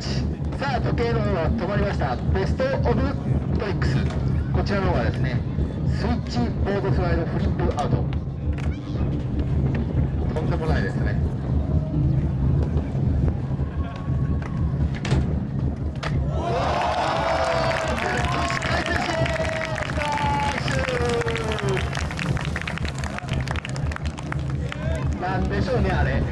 さあ時計の方が止まりました。ベストオブトリックス。こちらの方がですねスイッチボードスライドフリップアウト。とんでもないですね。なんでしょうねあれ。